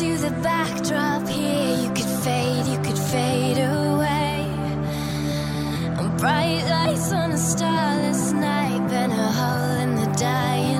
to the backdrop here. You could fade, you could fade away. Bright lights on a starless night, been a hole in the dying